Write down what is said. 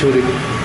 ചുരുക്കി.